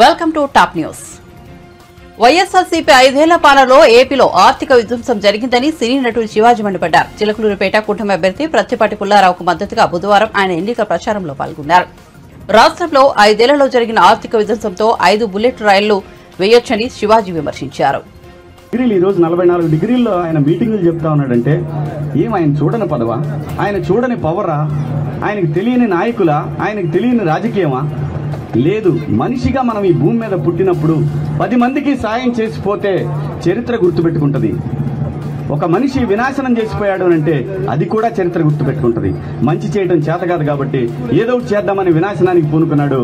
Welcome to top news. YSRCP ఐదేళ్ళ పాలనలో ఏపీలో ఆర్థిక విధ్వంసం జరిగిందని సినీ నటుడు శివాజీ మండిపడ్డారు. చిలకలూరుపేట కూటమి అభ్యర్థి ప్రత్తిపాటి పుల్లారావుకు మద్దతుగా బుధవారం ఆయన ఎన్నికల ప్రచారంలో పాల్గొన్నారు. రాష్ట్రంలో ఐదేళ్ళలో జరిగిన ఆర్థిక విధ్వంసంతో ఐదు బుల్లెట్ రైళ్ళు వేయొచ్చని శివాజీ విమర్శించారు. డిగ్రీలు ఈ రోజు నలభై నాలుగు డిగ్రీల్లో ఆయన మీటింగులు చెప్తా ఉన్నాడంటే ఏం ఆయన చూడని పదవా? ఆయన చూడని పవరా ఆయనకు తెలియని నాయకులా? ఆయనకు తెలియని రాజకీయమా? లేదు మనిషిగా మనం ఈ భూమి మీద పుట్టినప్పుడు పది మందికి సాయం చేసిపోతే చరిత్ర గుర్తుపెట్టుకుంటుంది. ఒక మనిషి వినాశనం చేసిపోయాడు అని అంటే అది కూడా చరిత్ర గుర్తుపెట్టుకుంటది. మంచి చేయడం చేత కాదు కాబట్టి ఏదో ఒకటి చేద్దామని వినాశనానికి పూనుకున్నాడు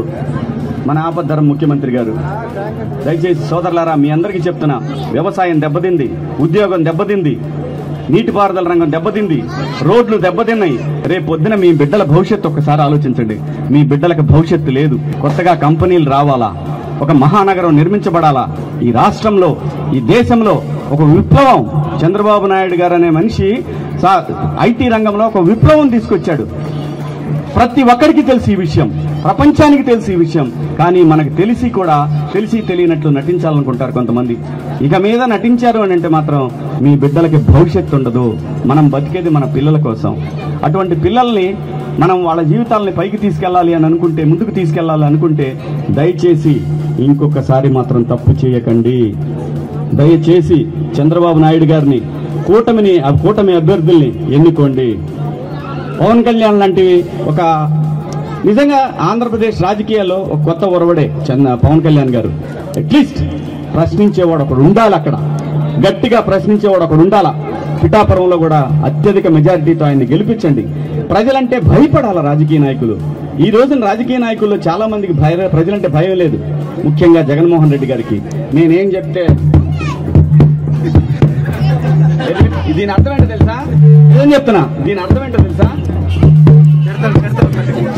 మన ఆపద్ధరం ముఖ్యమంత్రి గారు. దయచేసి సోదరులారా మీ అందరికీ చెప్తున్నా వ్యవసాయం దెబ్బతింది ఉద్యోగం దెబ్బతింది నీటిపారుదల రంగం దెబ్బతింది. రోడ్లు దెబ్బతిన్నాయి. రేపు పొద్దున మీ బిడ్డల భవిష్యత్తు ఒకసారి ఆలోచించండి. మీ బిడ్డలకు భవిష్యత్తు లేదు. కొత్తగా కంపెనీలు రావాలా? ఒక మహానగరం నిర్మించబడాలా? ఈ రాష్ట్రంలో ఈ దేశంలో ఒక విప్లవం. చంద్రబాబు నాయుడు గారు అనే మనిషి ఐటీ రంగంలో ఒక విప్లవం తీసుకొచ్చాడు. ప్రతి ఒక్కరికి తెలిసి ఈ విషయం. ప్రపంచానికి తెలిసి ఈ విషయం. కానీ మనకు తెలిసి కూడా తెలిసి తెలియనట్లు నటించాలనుకుంటారు కొంతమంది. ఇక మీద నటించారు అని అంటే మాత్రం మీ బిడ్డలకి భవిష్యత్తు ఉండదు. మనం బతికేది మన పిల్లల కోసం. అటువంటి పిల్లల్ని మనం వాళ్ళ జీవితాలని పైకి తీసుకెళ్ళాలి అని అనుకుంటే ముందుకు తీసుకెళ్ళాలి అనుకుంటే దయచేసి ఇంకొకసారి మాత్రం తప్పు చేయకండి. దయచేసి చంద్రబాబు నాయుడు గారిని కూటమిని ఆ కూటమి అభ్యర్థుల్ని ఎన్నుకోండి. పవన్ కళ్యాణ్ లాంటివి ఒక నిజంగా ఆంధ్రప్రదేశ్ రాజకీయాల్లో ఒక కొత్త ఒరవడే చంద పవన్ కళ్యాణ్ గారు. అట్లీస్ట్ ప్రశ్నించేవాడు ఒకడు ఉండాలి అక్కడ. గట్టిగా ప్రశ్నించేవాడు ఒకడు ఉండాలా. పిఠాపురంలో కూడా అత్యధిక మెజారిటీతో ఆయన్ని గెలిపించండి. ప్రజలంటే భయపడాల రాజకీయ నాయకులు. ఈ రోజున రాజకీయ నాయకుల్లో చాలా మందికి భయ ప్రజలంటే భయం లేదు. ముఖ్యంగా జగన్మోహన్ రెడ్డి గారికి. నేనేం చెప్తే దీని అర్థం ఏంటో తెలుసా? ఏం చెప్తున్నా? దీని అర్థం ఏంటో తెలుసా?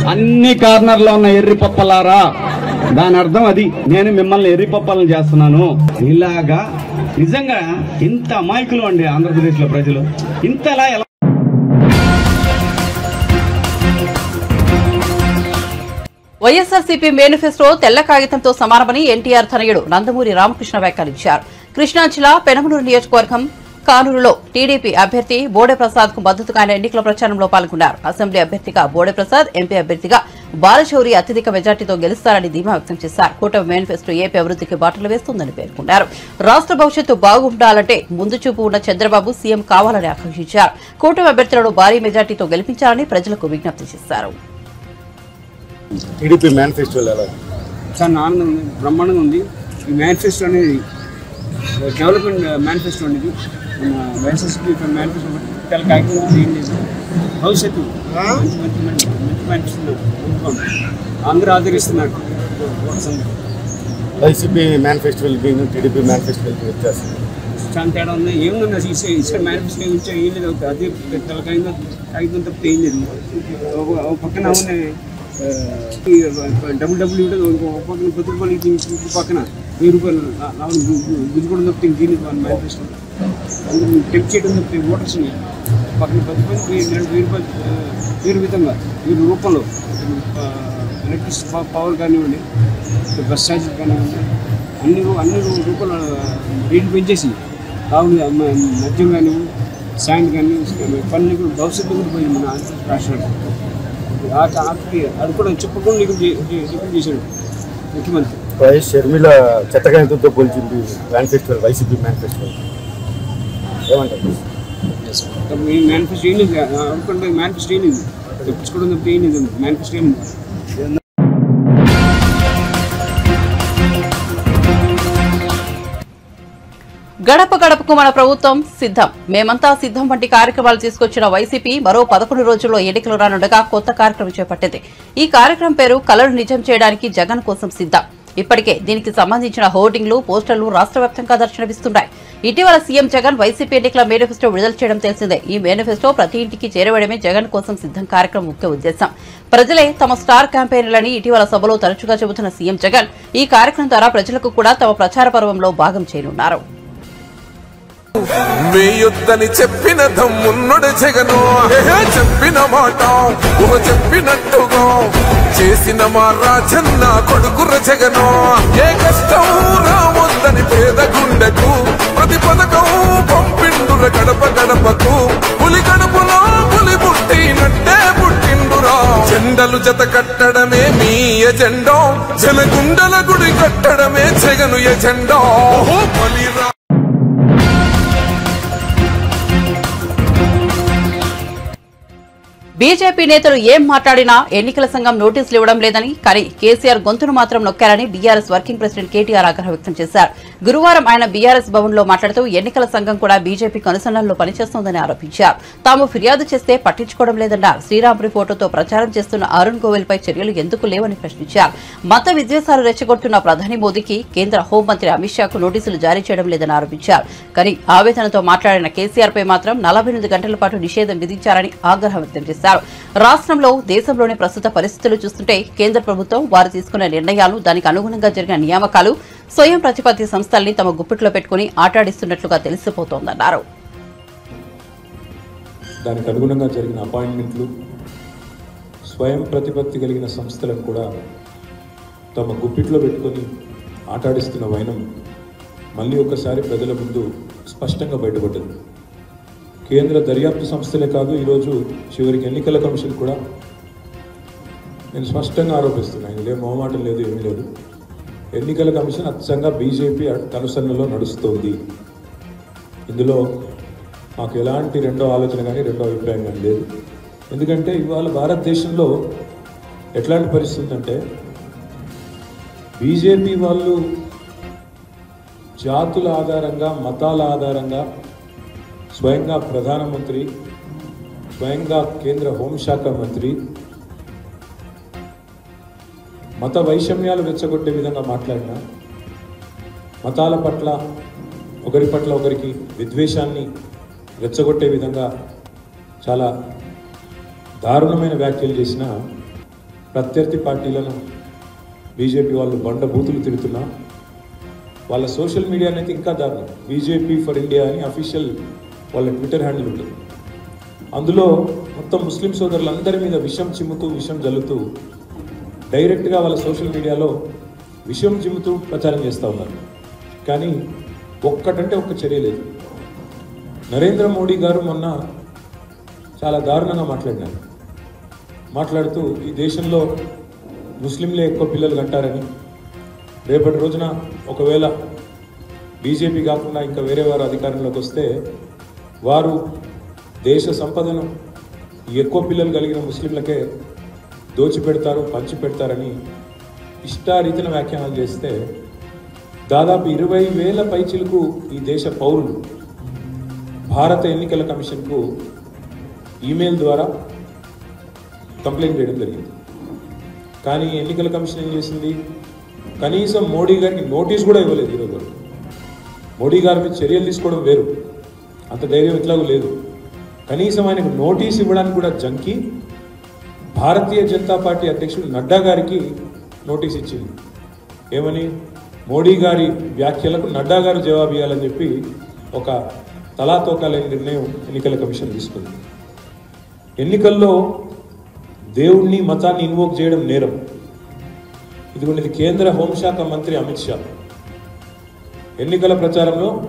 అన్ని కార్నర్లో ఉన్న ఎర్రి పప్పలారా? దాని అర్థం అది. నేను మిమ్మల్ని ఎర్రిపప్పలను చేస్తున్నాను. ఇలాగా నిజంగా ఇంత అమాయకులు అండి ఆంధ్రప్రదేశ్లో ప్రజలు. ఇంతలా ఎలా వైఎస్ఆర్సీపీ మేనిఫెస్టో తెల్ల కాగితంతో సమానమని ఎన్టీఆర్ తనయుడు నందమూరి రామకృష్ణ వ్యాఖ్యానించారు. కృష్ణా జిల్లా పెనమలూరు నియోజకవర్గం కానూరులో టీడీపీ అభ్యర్థి బోడే ప్రసాద్కు మద్దతుగా ఆయన ఎన్నికల ప్రచారంలో పాల్గొన్నారు. అసెంబ్లీ అభ్యర్థిగా బోడే ప్రసాద్ ఎంపీ అభ్యర్థిగా బాలశౌరి అత్యధిక మెజార్టీతో గెలుస్తారని ధీమా వ్యక్తం చేశారు. కూటమి మేనిఫెస్టో ఏపీ అభివృద్ధికి బాటలు వేస్తుందని పేర్కొన్నారు. రాష్ట్ర భవిష్యత్తు బాగుండాలంటే ముందు చూపు ఉన్న చంద్రబాబు సీఎం కావాలని ఆకాంక్షించారు. కూటమి అభ్యర్థులను భారీ మెజార్టీతో గెలిపించాలని ప్రజలకు విజ్ఞప్తి చేశారు. టీడీపీ మేనిఫెస్టోలో ఎలా? ఉంది? చాలా ఆనందం ఉంది. బ్రహ్మాండంగా ఉంది. ఈ మేనిఫెస్టో అనేది డెవలప్మెంట్ మేనిఫెస్టో అనేది వైఎస్ఎస్పీ మేనిఫెస్టో చాలా కాగితం ఏం లేదు. భవిష్యత్తు. మంచి మంచి మంచి మంచి మేనిఫెస్టో అందరూ ఆదరిస్తున్నారు. వైసీపీ మేనిఫెస్టోల్ బీను టీడీపీ మేనిఫెస్టోల్ వ్యత్యాసం చాలా తేడా ఉంది. ఏముంది అసలు? ఇసే ఇసుక మేనిఫెస్టో ఉంచే ఏం లేదు. అదే తెల్ల కాగితం తప్పితే ఏం లేదు. ఒక పక్కన ఉన్న ఒక పక్కన పది రూపాయలు ఇంకో పక్కన వెయ్యి రూపాయలు గుద్దుకోవడం తప్పితే దీని మేనిఫెస్టో. అందరూ టెంప్ చేయడం తప్పితే ఓటర్స్ని పక్కన పది రూపాయలు వెయ్యి రూపాయలు వేరు విధంగా వేరు రూపంలో ఎలక్ట్రిసిటీ పవర్ కానివ్వండి బస్ ఛార్జెస్ కానివ్వండి అన్ని అన్ని రూపాయలు రూపాయల రేట్లు పెంచేసి కావున మద్యం కానీ శాండ్ కానీ పన్ను కూడా భవిష్యత్తు కూడా పోయింది మన రాష్ట్రానికి. ఆ- ఆఖరికి అది కూడా చెప్పకుండా నిధులు చేశాడు ముఖ్యమంత్రి. వైఎస్ షర్మిల చెత్తకాయంతో పోల్చింది మేనిఫెస్టోల్ వైసీపీ మేనిఫెస్టోల్ ఏమంటారు? మేనిఫెస్టో ఏం లేదు అనుకుంటే మేనిఫెస్టో ఏం లేదు తెప్పించుకోవడం తప్పితే ఏం లేదు. మేనిఫెస్టో ఏం లేదు. గడప గడపకు మన ప్రభుత్వం సిద్ధం. మేమంతా సిద్ధం వంటి కార్యక్రమాలు తీసుకొచ్చిన వైసీపీ మరో పదకొండు రోజుల్లో ఎన్నికలు రానుండగా కొత్త కార్యక్రమం చేపట్టింది. ఈ కార్యక్రమం పేరు కలలు నిజం చేయడానికి జగన్ కోసం సిద్ధం. ఇప్పటికే దీనికి సంబంధించిన హోర్డింగ్లు పోస్టర్లు రాష్ట్ర వ్యాప్తంగా దర్శనమిస్తున్నాయి. ఇటీవల సీఎం జగన్ వైసీపీ ఎన్నికల మేనిఫెస్టో విడుదల చేయడం తెలిసిందే. ఈ మేనిఫెస్టో ప్రతి ఇంటికి చేరవేయడమే జగన్ కోసం సిద్ధం కార్యక్రమం ముఖ్య ఉద్దేశం. ప్రజలే తమ స్టార్ క్యాంపెయిన్లని ఇటీవల సభలో తరచుగా చెబుతున్న సీఎం జగన్ ఈ కార్యక్రమం ద్వారా ప్రజలకు కూడా తమ ప్రచార పర్వంలో భాగం చేయనున్నారు. మీయొద్దని చెప్పిన దమ్మున్నడు జగను. చెప్పిన మాట ఊహ చెప్పినట్టుగా. చేసిన మా రాజన్న కొడుకుర జగను. ఏ కష్టం రావద్దని పేద గుండెకు. ప్రతి పథకం పంపిండుర గడప గడపకు పులి గడపలో పులి పుట్టినట్టే పుట్టిండురా. జెండలు జత కట్టడమే మీ ఎజెండో. జనగుండల గుడి కట్టడమే జగను ఎజెండో. బలిరా. బీజేపీ నేతలు ఏం మాట్లాడినా ఎన్నికల సంఘం నోటీసులు ఇవ్వడం లేదని కానీ కేసీఆర్ గొంతును మాత్రం నొక్కారని బీఆర్ఎస్ వర్కింగ్ ప్రెసిడెంట్ కేటీఆర్ ఆగ్రహం వ్యక్తం చేశారు. గురువారం ఆయన బీఆర్ఎస్ భవన్లో మాట్లాడుతూ ఎన్నికల సంఘం కూడా బీజేపీ అనుసంధానంలో పనిచేస్తోందని ఆరోపించారు. తాము ఫిర్యాదు చేస్తే పట్టించుకోవడం లేదన్నారు. శ్రీరాముడి ఫోటోతో ప్రచారం చేస్తున్న అరుణ్ గోవెల్ పై చర్యలు ఎందుకు లేవని ప్రశ్నించారు. మత విద్వేషాలు రెచ్చగొడుతున్న ప్రధాని మోదీకి కేంద్ర హోంమంత్రి అమిత్ షాకు నోటీసులు జారీ చేయడం లేదని ఆరోపించారు. కానీ ఆవేదనతో మాట్లాడిన కేసీఆర్ పై మాత్రం నలభై ఎనిమిది గంటల పాటు నిషేధం విధించారని ఆగ్రహం వ్యక్తం చేశారు. రాష్ట్రంలో దేశంలోని ప్రస్తుత పరిస్థితులు చూస్తుంటే కేంద్ర ప్రభుత్వం వారు తీసుకున్న నిర్ణయాలు దానికి అనుగుణంగా జరిగిన నియామకాలు స్వయం ప్రతిపత్తి సంస్థల్ని తమ గుప్పిట్లో పెట్టుకుని ఆటాడిస్తున్నట్లుగా తెలిసిపోతోందన్నారు. దానికి అనుగుణంగా జరిగిన అపాయింట్మెంట్లు స్వయం ప్రతిపత్తి కలిగిన సంస్థలను కూడా తమ గుప్పిట్లో పెట్టుకొని ఆటాడిస్తున్న వైనం మళ్ళీ ఒకసారి ప్రజల ముందు స్పష్టంగా బయటపడ్డది. కేంద్ర దర్యాప్తు సంస్థలే కాదు ఈరోజు చివరికి ఎన్నికల కమిషన్ కూడా నేను స్పష్టంగా ఆరోపిస్తున్నాను ఇందులో మొహమాటం లేదు ఏమీ లేదు. ఎన్నికల కమిషన్ అచ్చంగా బీజేపీ కనుసన్నలో నడుస్తోంది. ఇందులో మాకు ఎలాంటి రెండో ఆలోచన కానీ రెండో అభిప్రాయం కానీ లేదు. ఎందుకంటే ఇవాళ భారతదేశంలో ఎట్లాంటి పరిస్థితి అంటే బీజేపీ వాళ్ళు జాతుల ఆధారంగా మతాల ఆధారంగా స్వయంగా ప్రధానమంత్రి స్వయంగా కేంద్ర హోంశాఖ మంత్రి మత వైషమ్యాలు రెచ్చగొట్టే విధంగా మాట్లాడిన మతాల పట్ల ఒకరి పట్ల ఒకరికి విద్వేషాన్ని రెచ్చగొట్టే విధంగా చాలా దారుణమైన వ్యాఖ్యలు చేసిన ప్రత్యర్థి పార్టీలను బీజేపీ వాళ్ళు బండబూతులు తిరుగుతున్నా వాళ్ళ సోషల్ మీడియా అనేది ఇంకా దారుణం. బీజేపీ ఫర్ ఇండియా అని అఫీషియల్ వాళ్ళ ట్విట్టర్ హ్యాండిల్ ఉంటుంది. అందులో మొత్తం ముస్లిం సోదరులందరి మీద విషం చిమ్ముతూ విషం జల్లుతూ డైరెక్ట్గా వాళ్ళ సోషల్ మీడియాలో విషయం చిమ్ముతూ ప్రచారం చేస్తూ ఉన్నారు. కానీ ఒక్కటంటే ఒక్క చర్య లేదు. నరేంద్ర మోడీ గారు మొన్న చాలా దారుణంగా మాట్లాడినారు. మాట్లాడుతూ ఈ దేశంలో ముస్లింలే ఎక్కువ పిల్లలు కంటారని. రేపటి రోజున ఒకవేళ బీజేపీ కాకుండా ఇంకా వేరే వారు అధికారంలోకి వస్తే వారు దేశ సంపదను ఎక్కువ పిల్లలు కలిగిన ముస్లింలకే దోచిపెడతారు పంచి పెడతారని ఇష్టారీతిన వ్యాఖ్యానాలు చేస్తే దాదాపు ఇరవై వేల పైచిలకు ఈ దేశ పౌరులు భారత ఎన్నికల కమిషన్కు ఈమెయిల్ ద్వారా కంప్లైంట్ చేయడం జరిగింది. కానీ ఎన్నికల కమిషన్ ఏం చేసింది? కనీసం మోడీ గారికి నోటీస్ కూడా ఇవ్వలేదు ఈరోజు మోడీ గారి మీద చర్యలు తీసుకోవడం వేరు. అంత ధైర్యం ఇట్లాగూ లేదు. కనీసం ఆయనకు నోటీస్ ఇవ్వడానికి కూడా జంకి భారతీయ జనతా పార్టీ అధ్యక్షుడు నడ్డా గారికి నోటీస్ ఇచ్చింది. ఏమని? మోడీ గారి వ్యాఖ్యలకు నడ్డా గారు జవాబు ఇవ్వాలని చెప్పి ఒక తలాతోకాలైన నిర్ణయం ఎన్నికల కమిషన్ తీసుకుంది. ఎన్నికల్లో దేవుణ్ణి మతాన్ని ఇన్వోక్ చేయడం నేరం. ఇదిగోండి ఇది కేంద్ర హోంశాఖ మంత్రి అమిత్ షా. ఎన్నికల ప్రచారంలో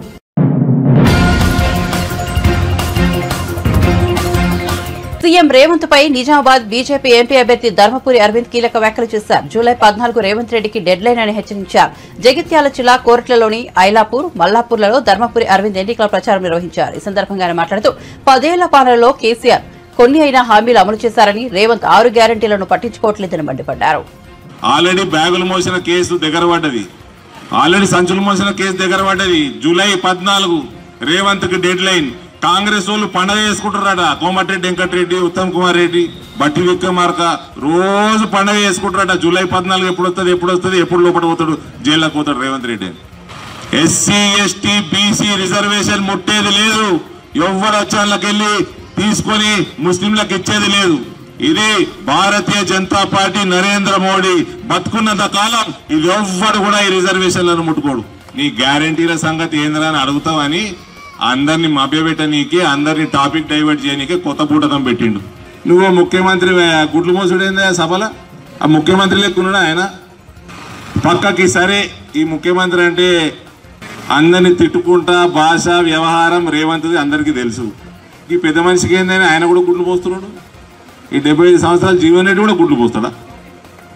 సీఎం రేవంత్ పై నిజామాబాద్ బీజేపీ ఎంపీ అభ్యర్థి ధర్మపురి అరవింద్ కీలక వ్యాఖ్యలు చేశారు. జూలై పద్నాలుగు రేవంత్ రెడ్డికి డెడ్ లైన్ అని హెచ్చరించారు. జగిత్యాల జిల్లా కోర్టులలోని ఐలాపూర్ మల్లాపూర్లలో ధర్మపురి అరవింద్ ఎన్నికల ప్రచారం నిర్వహించారు. ఈ సందర్భంగా ఆయన మాట్లాడుతూ పదేళ్ళ పాలనలో కేసీఆర్ కొన్ని అయినా హామీలు అమలు చేశారని రేవంత్ ఆరు గ్యారంటీలను పట్టించుకోవట్లేదని మండిపడ్డారు. ఆల్రెడీ బ్యాగులు మోసిన కేసు దగ్గర పడ్డది. ఆల్రెడీ సంచులు మోసిన కేసు దగ్గర పడ్డది. జూలై పద్నాలుగు రేవంత్కి డెడ్ లైన్. కాంగ్రెస్ వాళ్ళు పండగ చేసుకుంటారట కోమటిరెడ్డి వెంకటరెడ్డి ఉత్తమ్ కుమార్ రెడ్డి బట్టి విక్రమార్క రోజు పండగ చేసుకుంటారట జూలై పద్నాలుగు ఎప్పుడు వస్తుంది ఎప్పుడు వస్తుంది ఎప్పుడు లోపల పోతాడు జైల్లోకి పోతాడు Revanth Reddy SC ST BC reservation ముట్టేది లేదు. ఎవ్వరు వచ్చాళ్ళకెళ్ళి తీసుకొని ముస్లింలకు ఇచ్చేది లేదు. ఇది భారతీయ జనతా పార్టీ నరేంద్ర మోడీ బతుకున్నంత కాలం ఇది ఎవ్వరు కూడా ఈ రిజర్వేషన్లను ముట్టుకోడు. నీ గ్యారంటీల సంగతి ఏంద్రా అని అడుగుతావని అందరిని మభ్యపెట్టనీకి అందరిని టాపిక్ డైవర్ట్ చేయనీకి కొత్త పూటకం పెట్టిండు. నువ్వు ముఖ్యమంత్రి గుడ్లు మోసుడైందా సభల? ఆ ముఖ్యమంత్రి లెక్కున్నాడు ఆయన? పక్కకి సరే ఈ ముఖ్యమంత్రి అంటే అందరిని తిట్టుకుంటా భాష వ్యవహారం రేవంత్ది అందరికీ తెలుసు. ఈ పెద్ద మనిషికి ఏందని ఆయన కూడా గుడ్లు పోస్తున్నాడు ఈ డెబ్బై ఐదు సంవత్సరాల జీవన్ రెడ్డి కూడా గుడ్లు పోస్తాడా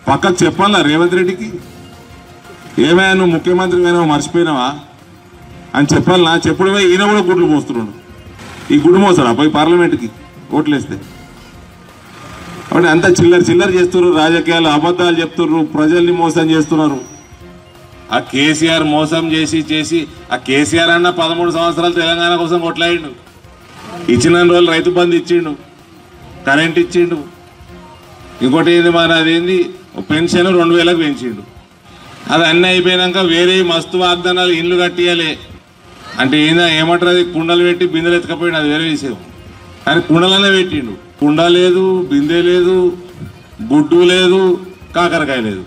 పక్కకు చెప్పాలా రేవంత్ రెడ్డికి? ఏమైనా నువ్వు ముఖ్యమంత్రి అయినా మర్చిపోయినావా? అని చెప్పాలి నా చెప్పడమే ఈయన కూడా గుడ్లు మోస్తున్నాడు. ఈ గుడ్డు మోస్తాడా పోయి పార్లమెంట్కి ఓట్లేస్తే. కాబట్టి అంతా చిల్లర చిల్లర చేస్తున్నారు రాజకీయాలు అబద్ధాలు చెప్తున్నారు ప్రజల్ని మోసం చేస్తున్నారు. ఆ కేసీఆర్ మోసం చేసి చేసి ఆ కేసీఆర్ అన్న పదమూడు సంవత్సరాలు తెలంగాణ కోసం కొట్లాడిండు. ఇచ్చిన రోజులు రైతు బంధు ఇచ్చిండు కరెంట్ ఇచ్చిండు. ఇంకోటి ఏంది మన అదేంది? పెన్షన్ రెండు వేలకు పెంచిండు. అది అన్నీ అయిపోయినాక వేరే మస్తు వాగ్దానాలు ఇండ్లు కట్టియాలి. అంటే ఏందా ఏమంటారు అది? కుండలు పెట్టి బిందెలు ఎత్తకపోయినా అది వేరే విషయం. కానీ కుండలనే పెట్టిండు. కుండ లేదు బిందె లేదు గుడ్డు లేదు కాకరకాయ లేదు.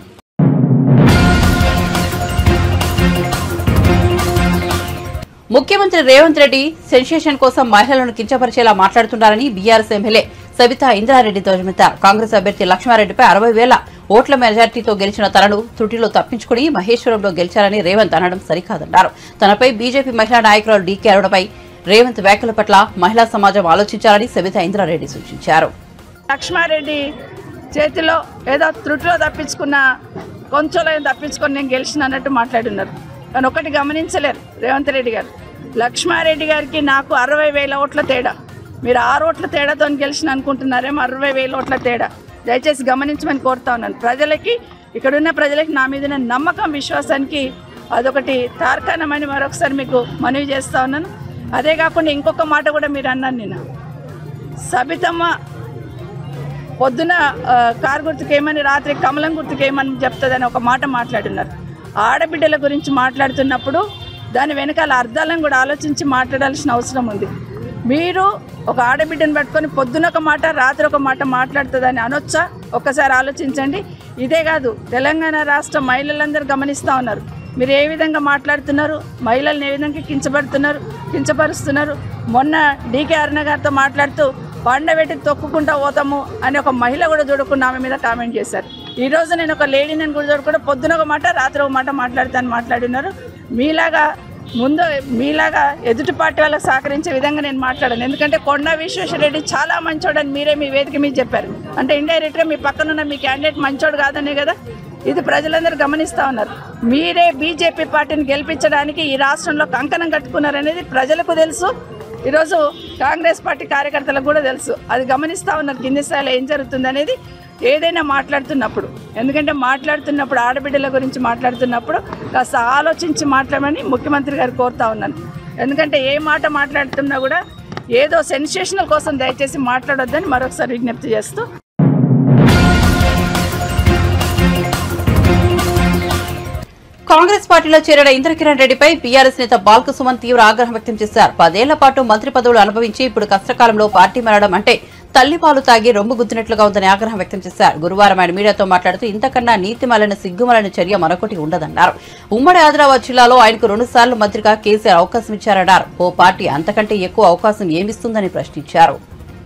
ముఖ్యమంత్రి రేవంత్ రెడ్డి సెన్సేషన్ కోసం మహిళలను కించపరిచేలా మాట్లాడుతున్నారని బీఆర్ఎస్ ఎమ్మెల్యే సబితా ఇంద్రారెడ్డి ధ్వజమెత్తారు కాంగ్రెస్ అభ్యర్థి లక్ష్మారెడ్డిపై అరవై వేల ఓట్ల మెజార్టీతో గెలిచిన తనను త్రుటిలో తప్పించుకుని మహేశ్వరంలో గెలిచారని రేవంత్ అనడం సరికాదన్నారు. తనపై బీజేపీ మహిళా నాయకురాలు డీకే అరుణపై రేవంత్ వ్యాఖ్యల పట్ల మహిళా సమాజం ఆలోచించాలని సబితా ఇంద్రారెడ్డి సూచించారు. లక్ష్మారెడ్డి చేతిలో ఏదో త్రుటిలో తప్పించుకున్న కొంచెంలో తప్పించుకొని నేను గెలిచిన అన్నట్టు మాట్లాడున్నారు. కానీ ఒకటి గమనించలేరు రేవంత్ రెడ్డి గారు. లక్ష్మారెడ్డి గారికి నాకు అరవై వేల ఓట్ల తేడా. మీరు ఆరు ఓట్ల తేడాతో గెలిచిన అనుకుంటున్నారేమో అరవై వేల ఓట్ల తేడా. దయచేసి గమనించమని కోరుతా ఉన్నాను. ప్రజలకి ఇక్కడున్న ప్రజలకి నా మీద నమ్మకం విశ్వాసానికి అదొకటి తార్కాణమని మరొకసారి మీకు మనవి చేస్తూ ఉన్నాను. అదే కాకుండా ఇంకొక మాట కూడా మీరు అన్నాను నేను సబితమ్మ పొద్దున ఆ, కారు గుర్తుకేమని రాత్రి కమలం గుర్తుకేమని చెప్తుందని ఒక మాట మాట్లాడున్నారు. ఆడబిడ్డల గురించి మాట్లాడుతున్నప్పుడు దాని వెనకాల అర్థాలను కూడా ఆలోచించి మాట్లాడాల్సిన అవసరం ఉంది. మీరు ఒక ఆడబిడ్డను పట్టుకొని పొద్దున ఒక మాట రాత్రి ఒక మాట మాట్లాడుతుందని అనొచ్చా? ఒక్కసారి ఆలోచించండి. ఇదే కాదు తెలంగాణ రాష్ట్ర మహిళలందరూ గమనిస్తూ ఉన్నారు. మీరు ఏ విధంగా మాట్లాడుతున్నారు? మహిళలను ఏ విధంగా కించబడుతున్నారు కించపరుస్తున్నారు? మొన్న డీకే అరుణ గారితో మాట్లాడుతూ పండబెట్టి తొక్కుకుంటా పోతాము అని ఒక మహిళ కూడా చూడకుండా ఆమె మీద కామెంట్ చేశారు. ఈరోజు నేను ఒక లేడీని కూడా చూడకుండా పొద్దున ఒక మాట రాత్రి ఒక మాట మాట్లాడుతాను మాట్లాడినారు మీలాగా ముందు మీలాగా ఎదుటి పార్టీ వాళ్ళకి సహకరించే విధంగా నేను మాట్లాడాను. ఎందుకంటే కొండా విశ్వేశ్వరరెడ్డి చాలా మంచోడని మీరే మీ వేదిక మీద చెప్పారు. అంటే ఇండైరెక్ట్గా మీ పక్కనున్న మీ క్యాండిడేట్ మంచోడు కాదనే కదా? ఇది ప్రజలందరూ గమనిస్తూ ఉన్నారు. మీరే బీజేపీ పార్టీని గెలిపించడానికి ఈ రాష్ట్రంలో కంకణం కట్టుకున్నారనేది ప్రజలకు తెలుసు. ఈరోజు కాంగ్రెస్ పార్టీ కార్యకర్తలకు కూడా తెలుసు. అది గమనిస్తూ ఉన్నారు కింది స్థాయిలో ఏం జరుగుతుంది అనేది ఏదైనా మాట్లాడుతున్నప్పుడు ఎందుకంటే మాట్లాడుతున్నప్పుడు ఆడబిడ్డల గురించి మాట్లాడుతున్నప్పుడు కాస్త ఆలోచించి మాట్లాడమని ముఖ్యమంత్రి గారు కోరుతా ఉన్నాను. ఎందుకంటే ఏ మాట మాట్లాడుతున్నా కూడా ఏదో సెన్సేషనల్ కోసం దయచేసి మాట్లాడొద్దని మరొకసారి విజ్ఞప్తి చేస్తూ కాంగ్రెస్ పార్టీలో చేరిన ఇంద్రకిరణ్ రెడ్డిపై బీఆర్ఎస్ నేత బాల్క సుమన్ తీవ్ర ఆగ్రహం వ్యక్తం చేశారు. పదేళ్ళ పాటు మంత్రి పదవులు అనుభవించి ఇప్పుడు కష్టకాలంలో పార్టీ మారడం అంటే తల్లిపాలు తాగి రొమ్ము గుద్దినట్లుగా ఉందని ఆగ్రహం వ్యక్తం చేశారు. గురువారం ఆయన మీడియాతో మాట్లాడుతూ ఇంతకన్నా నీతిమలైన సిగ్గుమలైన చర్య మరొకటి ఉండదన్నారు. ఉమ్మడి ఆదిలాబాద్ జిల్లాలో ఆయనకు రెండుసార్లు మంత్రిగా కేసీఆర్ అవకాశం ఇచ్చారన్నారు. ఓ పార్టీ అంతకంటే ఎక్కువ అవకాశం ఏమిస్తుందని ప్రశ్నించారు.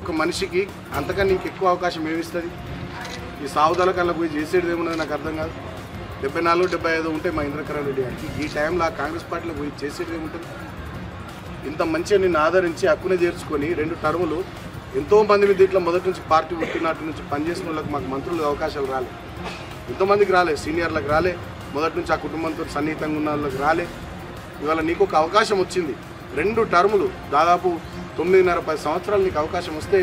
ఒక మనిషికి అంతకన్నా ఇంకెక్కువ అవకాశం ఏమిస్తుంది? ఈ సావుదల కల్లా పోయి చేసేది ఏమున్నది నాకు అర్థం కాదు. డెబ్బై నాలుగు డెబ్బై ఐదు ఉంటే మా ఇంద్రకరణ్ రెడ్డి గారికి. ఈ టైంలో ఆ కాంగ్రెస్ పార్టీలో పోయి చేసేది ఏముంటుంది? ఇంత మంచిగా నిన్ను ఆదరించి హక్కునే చేర్చుకొని రెండు టర్ములు ఎంతో మంది దీంట్లో మొదటి నుంచి పార్టీ పుట్టినట్టు నుంచి పనిచేసిన వాళ్ళకి మాకు మంత్రులకు అవకాశాలు రాలే. ఎంతోమందికి రాలే సీనియర్లకు రాలే మొదటి నుంచి ఆ కుటుంబంతో సన్నిహితంగా ఉన్న వాళ్ళకి రాలే. ఇవాళ నీకు ఒక అవకాశం వచ్చింది. రెండు టర్ములు దాదాపు తొమ్మిదిన్నర పది సంవత్సరాలు నీకు అవకాశం వస్తే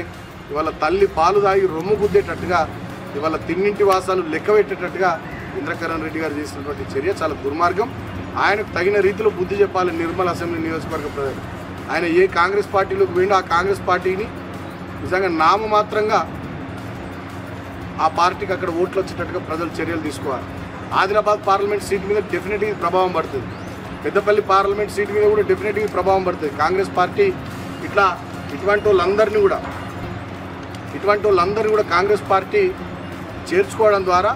ఇవాళ తల్లి పాలు తాగి రొమ్ము గుద్దేటట్టుగా ఇవాళ తిన్నింటి వాసాలు లెక్క పెట్టేటట్టుగా ఇంద్రకరణ్ రెడ్డి గారు చేసినటువంటి చర్య చాలా దుర్మార్గం. ఆయనకు తగిన రీతిలో బుద్ధి చెప్పాలి నిర్మల్ అసెంబ్లీ నియోజకవర్గ ప్రజలు. ఆయన ఏ కాంగ్రెస్ పార్టీలోకి వెళ్ళి ఆ కాంగ్రెస్ పార్టీని నిజంగా నామమాత్రంగా ఆ పార్టీకి అక్కడ ఓట్లు వచ్చేటట్టుగా ప్రజలు చర్యలు తీసుకోవాలి. ఆదిలాబాద్ పార్లమెంట్ సీట్ మీద డెఫినెట్గా ప్రభావం పడుతుంది. పెద్దపల్లి పార్లమెంట్ సీట్ మీద కూడా డెఫినెట్గా ప్రభావం పడుతుంది. కాంగ్రెస్ పార్టీ ఇట్లా ఇటువంటి వాళ్ళందరినీ కూడా ఇటువంటి వాళ్ళందరినీ కూడా కాంగ్రెస్ పార్టీ చేర్చుకోవడం ద్వారా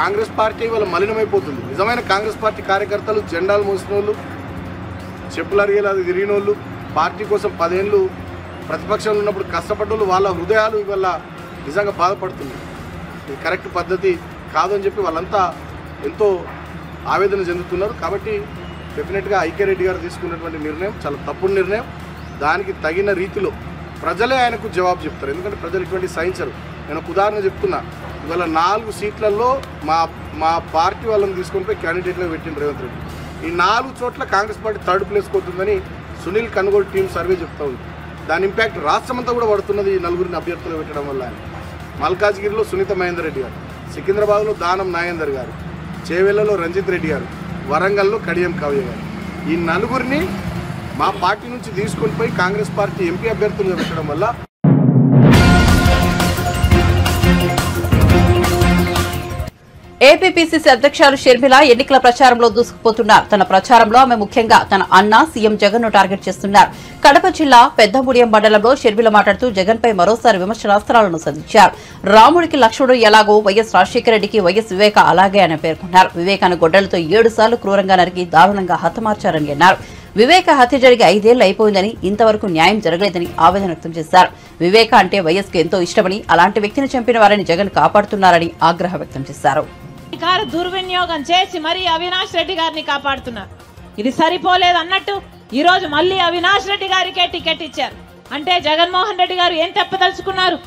కాంగ్రెస్ పార్టీ ఇవాళ మలినమైపోతుంది. నిజమైన కాంగ్రెస్ పార్టీ కార్యకర్తలు జెండాలు మోసిన వాళ్ళు చెప్పులు అరిగేలా తిరిగిన వాళ్ళు పార్టీ కోసం పదేళ్ళు ప్రతిపక్షంలో ఉన్నప్పుడు కష్టపడ్డ వాళ్ళ హృదయాలు ఇవాళ నిజంగా బాధపడుతున్నాయి ఇది కరెక్ట్ పద్ధతి కాదని చెప్పి వాళ్ళంతా ఎంతో ఆవేదన చెందుతున్నారు. కాబట్టి డెఫినెట్గా ఐక్యరెడ్డి గారు తీసుకున్నటువంటి నిర్ణయం చాలా తప్పుడు నిర్ణయం. దానికి తగిన రీతిలో ప్రజలే ఆయనకు జవాబు చెప్తారు. ఎందుకంటే ప్రజలు ఇటువంటి సహించరు. నేను ఒక ఉదాహరణ చెప్తున్నా. ఇవాళ నాలుగు సీట్లలో మా మా పార్టీ వాళ్ళని తీసుకొని పోయి క్యాండిడేట్లో పెట్టిన రేవంత్ రెడ్డి. ఈ నాలుగు చోట్ల కాంగ్రెస్ పార్టీ థర్డ్ ప్లేస్ పోతుందని సునీల్ కనుగోలు టీం సర్వే చెప్తా ఉంది. దాని ఇంపాక్ట్ రాష్ట్రమంతా కూడా పడుతున్నది ఈ నలుగురిని అభ్యర్థులు పెట్టడం వల్ల మల్కాజ్గిరిలో సునీత మహేందర్ రెడ్డి గారు సికింద్రాబాద్లో దానం నాగేందర్ గారు చేవెళ్ళలో రంజిత్ రెడ్డి గారు వరంగల్లో కడియం కావ్య గారు. ఈ నలుగురిని మా పార్టీ నుంచి తీసుకొని పోయి కాంగ్రెస్ పార్టీ ఎంపీ అభ్యర్థులుగా పెట్టడం వల్ల ఏపీపీసీసీ అధ్యక్షులు షర్మిల ఎన్నికల ప్రచారంలో దూసుకుపోతున్నారు. తన ప్రచారంలో ఆమె ముఖ్యంగా తన అన్న సీఎం జగన్ను టార్గెట్ చేస్తున్నారు. కడప జిల్లా పెద్దముడియం మండలంలో షర్మిల మాట్లాడుతూ జగన్ పై మరోసారి విమర్శనాస్త్రాలను సంధించారు. రాముడికి లక్ష్మణుడు ఎలాగో వైఎస్ రాజశేఖర రెడ్డికి వైఎస్ వివేక అలాగే అని పేర్కొన్నారు. వివేకాను గొడ్డలతో ఏడు సార్లు క్రూరంగా నరికి దారుణంగా హతమార్చారని అన్నారు. వివేక హత్య జరిగి ఐదేళ్ళు అయిపోయిందని ఇంతవరకు న్యాయం జరగలేదని ఆవేదన వ్యక్తం చేశారు. వివేక అంటే వైఎస్కు ఎంతో ఇష్టమని అలాంటి వ్యక్తిని చంపిన వారిని జగన్ కాపాడుతున్నారని ఆగ్రహం వ్యక్తం చేశారు. అధికార దుర్వినియోగం చేసి మరీ అవినాష్ రెడ్డి గారిని కాపాడుతున్నారు. ఇది సరిపోలేదు అన్నట్టు ఈరోజు మళ్ళీ అవినాష్ రెడ్డి గారికే టికెట్ ఇచ్చారు. అంటే జగన్మోహన్ రెడ్డి గారు ఏం తెప్పదలుచుకున్నారు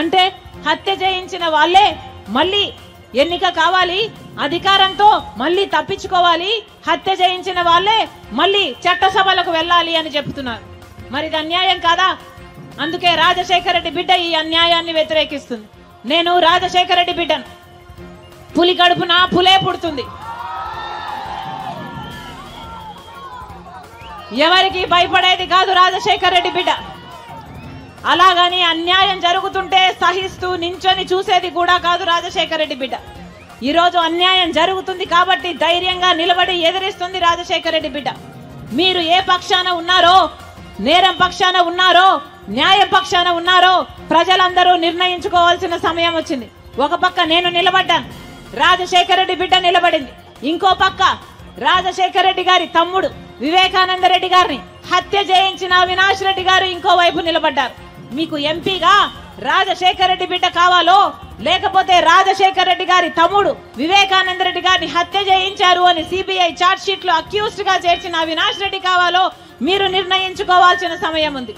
అంటే హత్య చేయించిన వాళ్ళే మళ్ళీ ఎన్నిక కావాలి అధికారంతో మళ్ళీ తప్పించుకోవాలి హత్య చేయించిన వాళ్ళే మళ్ళీ చట్టసభలకు వెళ్ళాలి అని చెప్తున్నారు మరి ఇది అన్యాయం కాదా? అందుకే రాజశేఖర రెడ్డి బిడ్డ ఈ అన్యాయాన్ని వ్యతిరేకిస్తుంది. నేను రాజశేఖర రెడ్డి బిడ్డను. పులి కడుపున పులే పుడుతుంది. ఎవరికి భయపడేది కాదు రాజశేఖర్ రెడ్డి బిడ్డ. అలాగని అన్యాయం జరుగుతుంటే సహిస్తూ నించొని చూసేది కూడా కాదు రాజశేఖర్ రెడ్డి బిడ్డ. ఈరోజు అన్యాయం జరుగుతుంది కాబట్టి ధైర్యంగా నిలబడి ఎదిరిస్తుంది రాజశేఖర రెడ్డి బిడ్డ. మీరు ఏ పక్షాన ఉన్నారో నేరం పక్షాన ఉన్నారో న్యాయం పక్షాన ఉన్నారో ప్రజలందరూ నిర్ణయించుకోవాల్సిన సమయం వచ్చింది. ఒక పక్క నేను నిలబడ్డాను. రాజశేఖర రెడ్డి బిడ్డ నిలబడింది. ఇంకో పక్క రాజశేఖర రెడ్డి గారి తమ్ముడు వివేకానంద రెడ్డి గారిని హత్య చేయించిన అవినాష్ రెడ్డి గారు ఇంకో వైపు నిలబడ్డారు. మీకు ఎంపీగా రాజశేఖర రెడ్డి బిడ్డ కావాలో లేకపోతే రాజశేఖర రెడ్డి గారి తమ్ముడు వివేకానంద రెడ్డి గారిని హత్య చేయించారు అని సిబిఐ చార్జ్ షీట్లో అక్యూస్డ్గా చేర్చిన అవినాష్ రెడ్డి కావాలో మీరు నిర్ణయించుకోవాల్సిన సమయం ఉంది.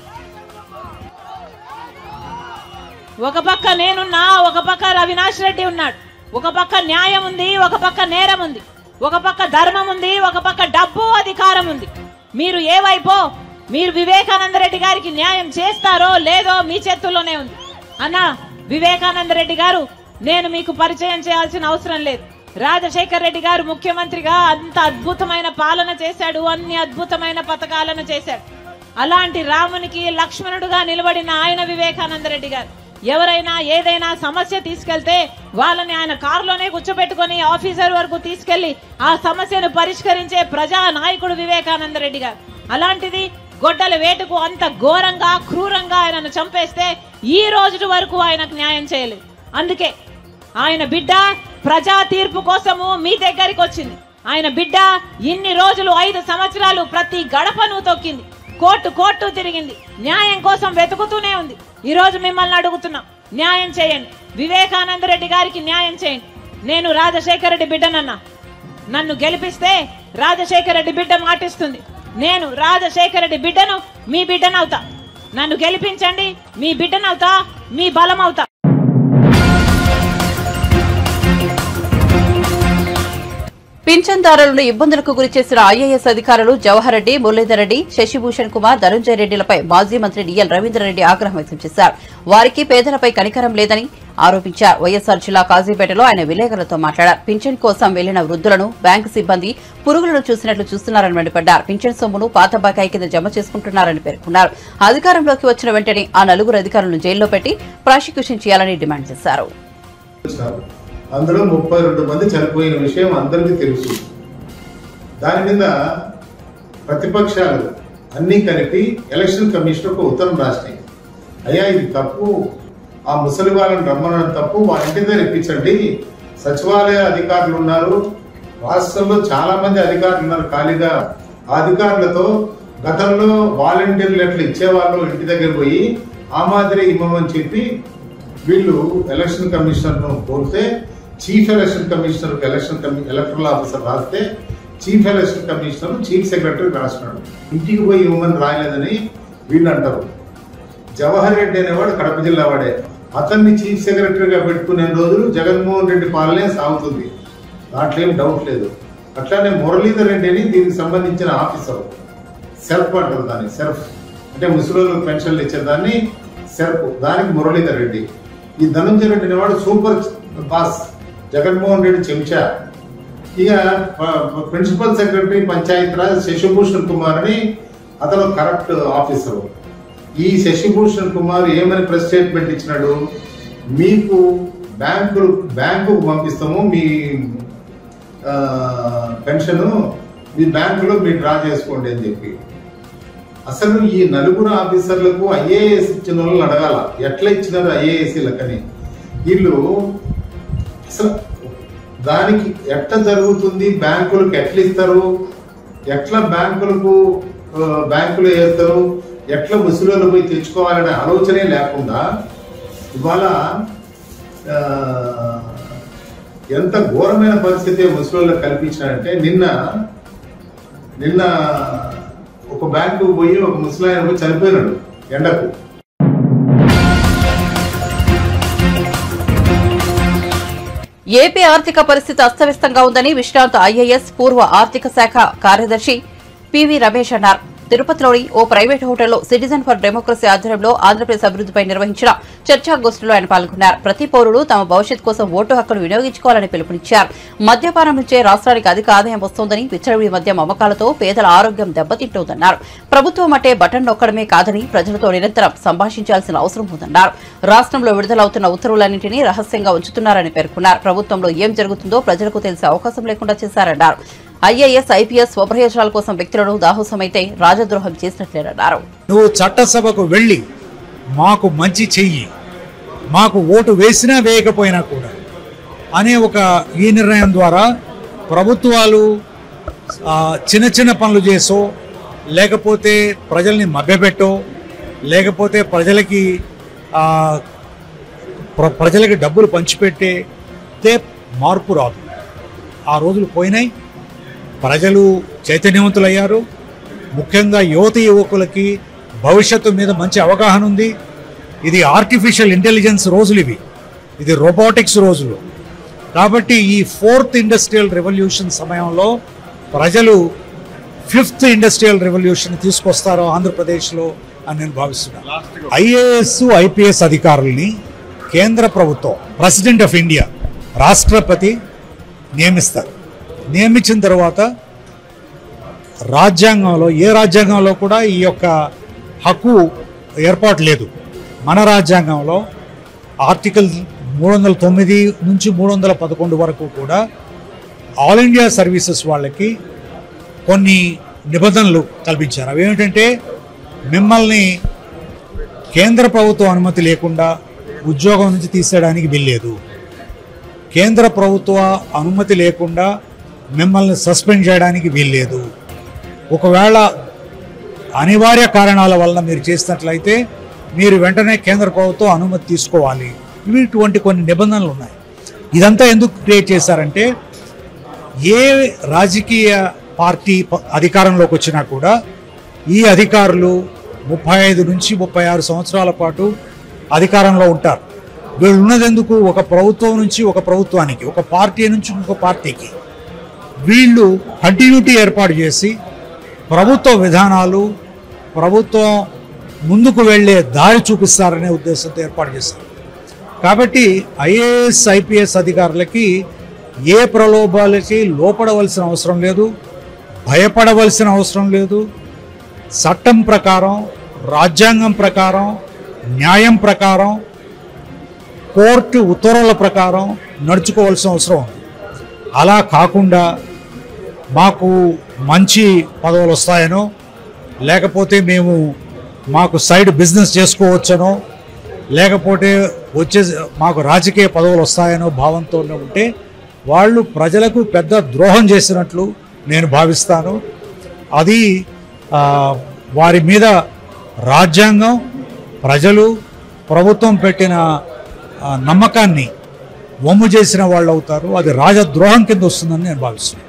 ఒక పక్క నేనున్నా ఒక పక్క అవినాష్ రెడ్డి ఉన్నాడు. ఒక పక్క న్యాయం ఉంది ఒక పక్క నేరం ఉంది. ఒక పక్క ధర్మం ఉంది ఒక పక్క డబ్బు అధికారం ఉంది. మీరు ఏవైపో మీరు వివేకానంద రెడ్డి గారికి న్యాయం చేస్తారో లేదో మీ చేతుల్లోనే ఉంది. అన్న వివేకానంద రెడ్డి గారు నేను మీకు పరిచయం చేయాల్సిన అవసరం లేదు. రాజశేఖర్ రెడ్డి గారు ముఖ్యమంత్రిగా అంత అద్భుతమైన పాలన చేశాడు అన్ని అద్భుతమైన పథకాలను చేశాడు. అలాంటి రామునికి లక్ష్మణుడుగా నిలబడిన ఆయన వివేకానంద రెడ్డి గారు. ఎవరైనా ఏదైనా సమస్య తీసుకెళ్తే వాళ్ళని ఆయన కారులోనే కూర్చోబెట్టుకొని ఆఫీసర్ వరకు తీసుకెళ్ళి ఆ సమస్యను పరిష్కరించే ప్రజా నాయకుడు వివేకానంద రెడ్డి గారు. అలాంటిది గొడ్డల వేటుకు అంత ఘోరంగా క్రూరంగా ఆయనను చంపేస్తే ఈ రోజు వరకు ఆయనకు న్యాయం చేయలేదు. అందుకే ఆయన బిడ్డ ప్రజా తీర్పు కోసము మీ దగ్గరికి వచ్చింది. ఆయన బిడ్డ ఇన్ని రోజులు ఐదు సంవత్సరాలు ప్రతి గడపను తొక్కింది. కోర్టు కోర్టు తిరిగింది. న్యాయం కోసం వెతుకుతూనే ఉంది. ఈ రోజు మిమ్మల్ని అడుగుతున్నాం న్యాయం చేయండి. వివేకానంద రెడ్డి గారికి న్యాయం చేయండి. నేను రాజశేఖర రెడ్డి బిడ్డనన్నా. నన్ను గెలిపిస్తే రాజశేఖర రెడ్డి బిడ్డ మాటిస్తుంది. నేను రాజశేఖర రెడ్డి బిడ్డను మీ బిడ్డనవుతా. నన్ను గెలిపించండి మీ బిడ్డనవుతా మీ బలమవుతా. పింఛన్దారులను ఇబ్బందులకు గురి చేసిన ఐఏఎస్ అధికారులు జవహర్ రెడ్డి మురళీధర్ రెడ్డి శశిభూషణ్ కుమార్ ధనుంజయ రెడ్డిలపై మాజీ మంత్రి డిఎల్ రవీంద్రరెడ్డి ఆగ్రహం వ్యక్తం చేశారు. వారికి పేదలపై కనికరం లేదని ఆరోపించారు. వైఎస్సార్ జిల్లా కాజీపేటలో ఆయన విలేకరులతో మాట్లాడారు. పింఛన్ కోసం వెళ్ళిన వృద్ధులను బ్యాంకు సిబ్బంది పురుగులను చూసినట్లు చూస్తున్నారని మండిపడ్డారు. పింఛన్ సొమ్మును పాత బకాయి కింద జమ చేసుకుంటున్నారని పేర్కొన్నారు. అధికారంలోకి వచ్చిన వెంటనే ఆ నలుగురు అధికారులను జైల్లో పెట్టి ప్రాసిక్యూషన్ చేయాలని డిమాండ్ చేశారు. అందులో ముప్పై రెండు మంది చనిపోయిన విషయం అందరికీ తెలుసు. దాని మీద ప్రతిపక్షాలు అన్నీ కలిపి ఎలక్షన్ కమిషనర్కు ఉత్తరం రాసినాయి. అయ్యా ఇది తప్పు. ఆ ముసలి వాళ్ళని రమ్మనడం తప్పు. వాళ్ళ ఇంటి దగ్గర ఇప్పించండి. సచివాలయ అధికారులు ఉన్నారు. రాష్ట్రంలో చాలా మంది అధికారులు ఉన్నారు. ఖాళీగా ఆ అధికారులతో గతంలో వాలంటీర్లు ఎట్లా ఇచ్చేవాళ్ళు ఇంటి దగ్గర పోయి ఆ మాదిరి ఇమ్మమని చెప్పి వీళ్ళు ఎలక్షన్ కమిషన్ను కోరితే chief election commissioner election electoral officer రాస్తే chief election commissioner chief secretary రాసినాడు ఇంటికి పోయి ఇవ్వమని రాయలేదని వీళ్ళు అంటారు. జవహర్ రెడ్డి అనేవాడు కడప జిల్లా వాడే. అతన్ని చీఫ్ సెక్రటరీగా పెట్టుకునే రోజులు జగన్మోహన్ రెడ్డి పాలనే సాగుతుంది. దాంట్లో ఏం డౌట్ లేదు. అట్లానే మురళీధర్ రెడ్డి అని దీనికి సంబంధించిన ఆఫీసర్. సెల్ఫ్ అంటారు దాన్ని సెల్ఫ్ అంటే ముసలి పెన్షన్లు ఇచ్చేదాన్ని సెల్ఫ్ దానికి మురళీధర్ రెడ్డి. ఈ ధనంజయ రెడ్డి అనేవాడు సూపర్ బాస్. జగన్మోహన్ రెడ్డి చెంచా. ఇక ప్రిన్సిపల్ సెక్రటరీ పంచాయత్ రాజ్ శశిభూషణ్ కుమార్ అని అతను కరెక్ట్ ఆఫీసర్. ఈ శశిభూషణ్ కుమార్ ఏమని ప్రెస్ స్టేట్మెంట్ ఇచ్చినాడు? మీకు బ్యాంకు బ్యాంకుకు పంపిస్తాము మీ పెన్షన్ మీ బ్యాంకులో మీరు డ్రా చేసుకోండి అని చెప్పి. అసలు ఈ నలుగురు ఆఫీసర్లకు ఐఏఎస్ ఇచ్చిన వాళ్ళని అడగాల. ఎట్లా ఇచ్చినారు ఐఏఎస్లకని వీళ్ళు అసలు దానికి ఎట్లా జరుగుతుంది? బ్యాంకులకు ఎట్లా ఇస్తారు? ఎట్లా బ్యాంకులకు బ్యాంకులు వేస్తారు ఎట్లా ముసలిలో పోయి తెచ్చుకోవాలనే ఆలోచనే లేకుండా ఇవాళ ఎంత ఘోరమైన పరిస్థితి ముసలిలో కల్పించారంటే నిన్న నిన్న ఒక బ్యాంకు పోయి ఒక ముసలాయన పోయి చనిపోయినాడు ఎండకు. ఏపీ ఆర్థిక పరిస్థితి అస్తవ్యస్తంగా ఉందని విశ్రాంత ఐఏఎస్ పూర్వ ఆర్థిక శాఖ కార్యదర్శి పివి రమేష్ అన్నారు. తిరుపతిలోని ఓ ప్రైవేట్ హోటల్లో సిటిజన్ ఫర్ డెమోక్రసీ ఆధ్వర్యంలో ఆంధ్రప్రదేశ్ అభివృద్దిపై నిర్వహించిన చర్చాగోష్ఠిలో ఆయన పాల్గొన్నారు. ప్రతి పౌరుడు తమ భవిష్యత్ కోసం ఓటు హక్కును వినియోగించుకోవాలని పిలుపునిచ్చారు. మద్యపానం నుంచే రాష్ట్రానికి అధిక ఆదాయం వస్తోందని విచ్చలవిడి మద్యం అమ్మకాలతో పేదల ఆరోగ్యం దెబ్బతింటోందన్నారు. ప్రభుత్వం అంటే బటన్ నొక్కడమే కాదని ప్రజలతో నిరంతరం సంభాషించాల్సిన అవసరం ఉందన్నారు. రాష్ట్రంలో విడుదలవుతున్న ఉత్తర్వులన్నింటినీ రహస్యంగా ఉంచుతున్నారని పేర్కొన్నారు. ప్రభుత్వంలో ఏం జరుగుతుందో ప్రజలకు తెలిసే అవకాశం లేకుండా చేశారన్నారు. ఐఏఎస్ ఐపీఎస్ స్వప్రయోజనాల కోసం వ్యక్తులను దాహోసమైతే రాజద్రోహం చేసినట్లేనన్నారు. నువ్వు చట్టసభకు వెళ్ళి మాకు మంచి చెయ్యి. మాకు ఓటు వేసినా వేయకపోయినా కూడా. అనే ఒక ఈ నిర్ణయం ద్వారా ప్రభుత్వాలు చిన్న చిన్న పనులు చేసో లేకపోతే ప్రజల్ని మభ్యపెట్టో లేకపోతే ప్రజలకి ప్ర- ప్రజలకి డబ్బులు పంచిపెట్టే మార్పు రాదు. ఆ రోజులు పోయినాయి. ప్రజలు చైతన్యవంతులయ్యారు. ముఖ్యంగా యువత యువకులకి భవిష్యత్తు మీద మంచి అవగాహన ఉంది. ఇది ఆర్టిఫిషియల్ ఇంటెలిజెన్స్ రోజులు ఇవి. ఇది రోబోటిక్స్ రోజులు. కాబట్టి ఈ ఫోర్త్ ఇండస్ట్రియల్ రెవల్యూషన్ సమయంలో ప్రజలు ఫిఫ్త్ ఇండస్ట్రియల్ రెవల్యూషన్ తీసుకొస్తారో ఆంధ్రప్రదేశ్లో అని నేను భావిస్తున్నాను ఐఏఎస్ ఐపీఎస్ అధికారుల్ని కేంద్ర ప్రభుత్వం ప్రెసిడెంట్ ఆఫ్ ఇండియా రాష్ట్రపతి నియమిస్తారు. నియమించిన తర్వాత రాజ్యాంగంలో ఏ రాజ్యాంగంలో కూడా ఈ యొక్క హక్కు ఏర్పాటు లేదు. మన రాజ్యాంగంలో ఆర్టికల్ మూడు వందల తొమ్మిది నుంచి మూడు వందల పదకొండు వరకు కూడా ఆల్ ఇండియా సర్వీసెస్ వాళ్ళకి కొన్ని నిబంధనలు కల్పించారు. అవి ఏమిటంటే మిమ్మల్ని కేంద్ర ప్రభుత్వం అనుమతి లేకుండా ఉద్యోగం నుంచి తీసేయడానికి వీల్లేదు. కేంద్ర ప్రభుత్వ అనుమతి లేకుండా మిమ్మల్ని సస్పెండ్ చేయడానికి వీల్లేదు. ఒకవేళ అనివార్య కారణాల వల్ల మీరు చేసినట్లయితే మీరు వెంటనే కేంద్ర ప్రభుత్వం అనుమతి తీసుకోవాలి. ఇవి ఇటువంటి కొన్ని నిబంధనలు ఉన్నాయి. ఇదంతా ఎందుకు క్రియేట్ చేశారంటే ఏ రాజకీయ పార్టీ అధికారంలోకి వచ్చినా కూడా ఈ అధికారులు ముప్పై ఐదు నుంచి ముప్పై ఆరు సంవత్సరాల పాటు అధికారంలో ఉంటారు. వీళ్ళు ఉన్నదెందుకు ఒక ప్రభుత్వం నుంచి ఒక ప్రభుత్వానికి ఒక పార్టీ నుంచి ఇంకొక పార్టీకి. వీళ్ళు కంటిన్యూటీ ఏర్పాటు చేసి ప్రభుత్వ విధానాలు ప్రభుత్వం ముందుకు వెళ్ళే దారి చూపిస్తారనే ఉద్దేశంతో ఏర్పాటు చేశారు. కాబట్టి ఐఏఎస్ ఐపీఎస్ అధికారులకి ఏ ప్రలోభాలకి లోపడవలసిన అవసరం లేదు భయపడవలసిన అవసరం లేదు. చట్టం ప్రకారం రాజ్యాంగం ప్రకారం న్యాయం ప్రకారం కోర్టు ఉత్తర్వుల ప్రకారం నడుచుకోవాల్సిన అవసరం అలా కాకుండా మాకు మంచి పదవులు వస్తాయనో లేకపోతే మేము మాకు సైడ్ బిజినెస్ చేసుకోవచ్చనో లేకపోతే వచ్చే మాకు రాజకీయ పదవులు వస్తాయనో భావంతో ఉంటే వాళ్ళు ప్రజలకు పెద్ద ద్రోహం చేసినట్లు నేను భావిస్తాను. అది వారి మీద రాజ్యాంగం ప్రజలు ప్రభుత్వం పెట్టిన నమ్మకాన్ని వమ్ము చేసిన వాళ్ళు అవుతారు అది రాజద్రోహం కింద వస్తుందని నేను భావిస్తున్నాను.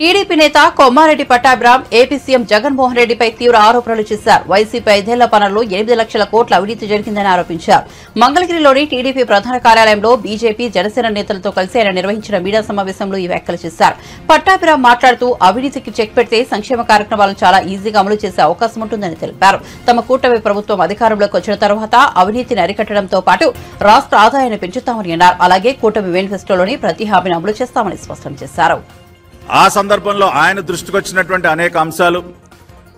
టీడీపీ నేత కొమ్మారెడ్డి పట్టాభిరామ్ ఏపీ సీఎం జగన్మోహన్ రెడ్డిపై తీవ్ర ఆరోపణలు చేశారు. వైసీపీ ఐదేళ్ళ పనుల్లో ఎనిమిది లక్షల కోట్ల అవినీతి జరిగిందని ఆరోపించారు. మంగళగిరిలోని టీడీపీ ప్రధాన కార్యాలయంలో బీజేపీ జనసేన నేతలతో కలిసి ఆయన నిర్వహించిన మీడియా సమావేశంలో ఈ వ్యాఖ్యలు చేశారు. పట్టాభిరామ్ మాట్లాడుతూ అవినీతికి చెక్ పెడితే సంక్షేమ కార్యక్రమాలను చాలా ఈజీగా అమలు చేసే అవకాశం ఉంటుందని తెలిపారు. తమ కూటమి ప్రభుత్వం అధికారంలోకి వచ్చిన తర్వాత అవినీతిని అరికట్టడంతో పాటు రాష్ట్ర ఆదాయాన్ని పెంచుతామని అన్నారు. అలాగే కూటమి మేనిఫెస్టోలోని ప్రతి హామీని అమలు చేస్తామని స్పష్టం చేశారు. ఆ సందర్భంలో ఆయన దృష్టికి వచ్చినటువంటి అనేక అంశాలు.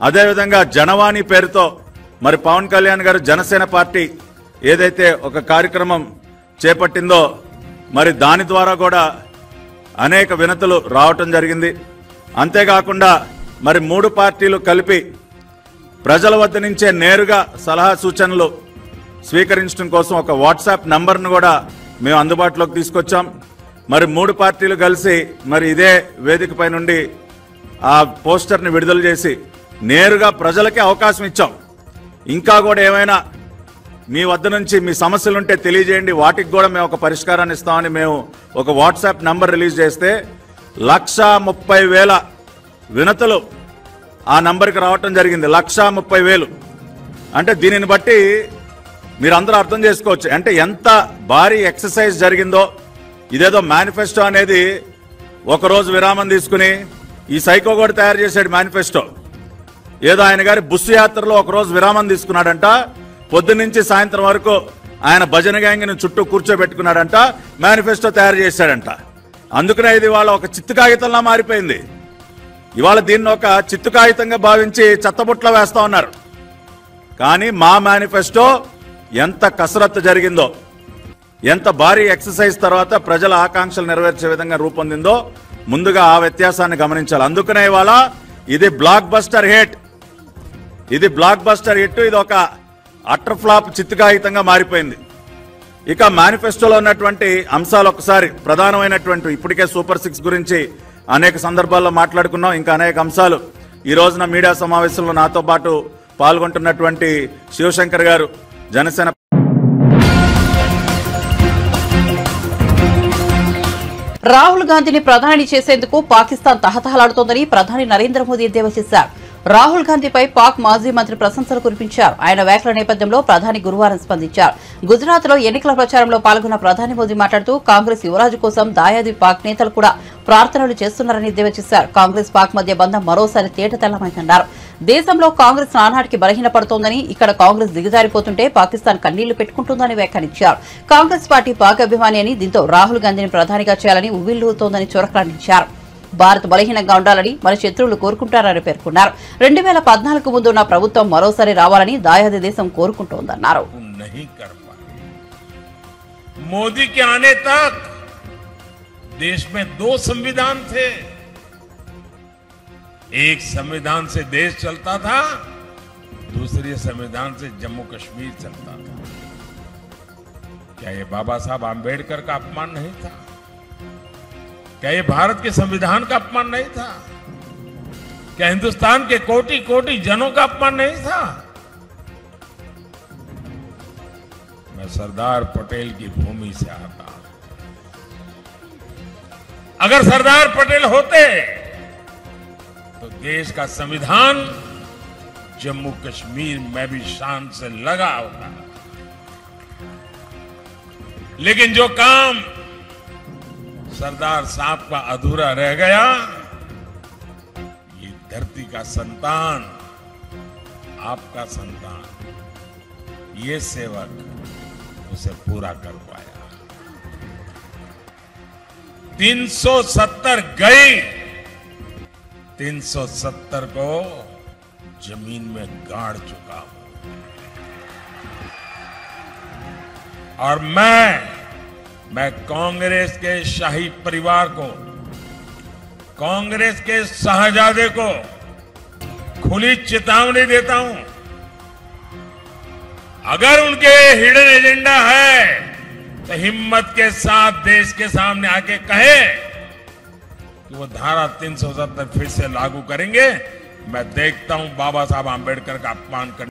అదేవిధంగా జనవాణి పేరుతో మరి పవన్ కళ్యాణ్ గారు జనసేన పార్టీ ఏదైతే ఒక కార్యక్రమం చేపట్టిందో మరి దాని ద్వారా కూడా అనేక వినతులు రావటం జరిగింది. అంతేకాకుండా మరి మూడు పార్టీలు కలిపి ప్రజల వద్ద నుంచే నేరుగా సలహా సూచనలు స్వీకరించడం కోసం ఒక వాట్సాప్ నంబర్ను కూడా మేము అందుబాటులోకి తీసుకొచ్చాం. మరి మూడు పార్టీలు కలిసి మరి ఇదే వేదికపై నుండి ఆ పోస్టర్ని విడుదల చేసి నేరుగా ప్రజలకే అవకాశం ఇచ్చాం. ఇంకా కూడా ఏమైనా మీ వద్ద నుంచి మీ సమస్యలుంటే తెలియజేయండి. వాటికి కూడా మేము ఒక పరిష్కారాన్ని ఇస్తామని మేము ఒక వాట్సాప్ నంబర్ రిలీజ్ చేస్తే లక్ష ముప్పై వేల వినతులు ఆ నంబర్కి రావటం జరిగింది. లక్షా ముప్పై వేలు. అంటే దీనిని బట్టి మీరు అందరూ అర్థం చేసుకోవచ్చు. అంటే ఎంత భారీ ఎక్సర్సైజ్ జరిగిందో ఇదేదో మేనిఫెస్టో అనేది ఒకరోజు విరామం తీసుకుని ఈ సైకో కూడా తయారు చేశాడు మేనిఫెస్టో ఏదో ఆయన గారి బుస్సు యాత్రలో ఒకరోజు విరామం తీసుకున్నాడంట. పొద్దునుంచి సాయంత్రం వరకు ఆయన భజన గ్యాంగ్ని చుట్టూ కూర్చోబెట్టుకున్నాడంట. మేనిఫెస్టో తయారు చేశాడంట. అందుకనే ఇది ఇవాళ ఒక చిత్తు కాగితంలా మారిపోయింది. ఇవాళ దీన్ని ఒక చిత్తు కాగితంగా భావించి చెత్తబుట్లో వేస్తా ఉన్నారు. కానీ మా మేనిఫెస్టో ఎంత కసరత్తు జరిగిందో. ఎంత భారీ ఎక్సర్సైజ్ తర్వాత ప్రజల ఆకాంక్షలు నెరవేర్చే విధంగా రూపొందిందో ముందుగా ఆ వ్యత్యాసాన్ని గమనించాలి. అందుకనే ఇవాళ ఇది బ్లాక్ బస్టర్ హిట్ ఇది బ్లాక్ బస్టర్ హిట్ ఇది ఒక అటర్ ఫ్లాప్ చిత్తుకాహితంగా మారిపోయింది. ఇక మేనిఫెస్టోలో ఉన్నటువంటి అంశాలు ఒకసారి ప్రధానమైనటువంటి ఇప్పటికే సూపర్ సిక్స్ గురించి అనేక సందర్భాల్లో మాట్లాడుకున్నాం. ఇంకా అనేక అంశాలు ఈ రోజున మీడియా సమావేశంలో నాతో పాటు పాల్గొంటున్నటువంటి శివశంకర్ గారు జనసేన రాహుల్ గాంధీని ప్రధాని చేసేందుకు పాకిస్తాన్ తహతహలాడుతోందని ప్రధాని నరేంద్ర మోదీ ఎద్దేవా చేశారు. రాహుల్ గాంధీపై పాక్ మాజీ మంత్రి ప్రశంసలు కురిపించారు. ఆయన వ్యాఖ్యల నేపథ్యంలో ప్రధాని గురువారం స్పందించారు. గుజరాత్లో ఎన్నికల ప్రచారంలో పాల్గొన్న ప్రధాని మోదీ మాట్లాడుతూ కాంగ్రెస్ యువరాజు కోసం దాయాది పాక్ నేతలు కూడా ప్రార్థనలు చేస్తున్నారని ఎద్దేవా చేశారు. కాంగ్రెస్ పాక్ మధ్య బంధం మరోసారి తేటతెల్లమైందన్నారు దేశంలో కాంగ్రెస్ నానాటికి బలహీనపడుతోందని ఇక్కడ కాంగ్రెస్ దిగజారిపోతుంటే పాకిస్తాన్ కన్నీళ్ళు పెట్టుకుంటుందని వ్యాఖ్యానించారు. కాంగ్రెస్ పార్టీ పాక్ అభిమాని అని దీంతో రాహుల్ గాంధీని ప్రధానిగా చేయాలని ఉవ్విల్లుతోందని చురకలాడించారు భారత్ బలహీనంగా ఉండాలని మన శత్రువులు కోరుకుంటారని పేర్కొన్నారు. రెండు వేల పద్నాలుగు ముందు ఉన్న ప్రభుత్వం మరోసారి రావాలని దాయాది దేశం కోరుకుంటోందన్నారు. మోదీ ఆనే తక్ దేశ్ దో సంవిధాన్ థే एक संविधान से देश चलता था, दूसरे संविधान से जम्मू कश्मीर चलता था। क्या ये बाबा साहब आंबेडकर का अपमान नहीं था? क्या ये भारत के संविधान का अपमान नहीं था? क्या हिंदुस्तान के कोटि कोटि जनों का अपमान नहीं था? मैं सरदार पटेल की भूमि से आता अगर सरदार पटेल होते तो देश का संविधान जम्मू कश्मीर में भी शान से लगा होता है। लेकिन जो काम सरदार साहब का अधूरा रह गया, ये धरती का संतान, आपका संतान, ये सेवक उसे पूरा कर पाया। 370 गई 370 को ज़मीन में गाड़ चुका हूँ। और मैं मैं कांग्रेस के शाही परिवार को, कांग्रेस के शाहजादे को खुली चेतावनी देता हूँ। अगर उनके हिडन एजेंडा है तो हिम्मत के साथ देश के सामने आके कहे कि वो धारा 370 फिर से लागू करेंगे। मैं देखता हूँ बाबा साहब आंबेडकर का अपमान करने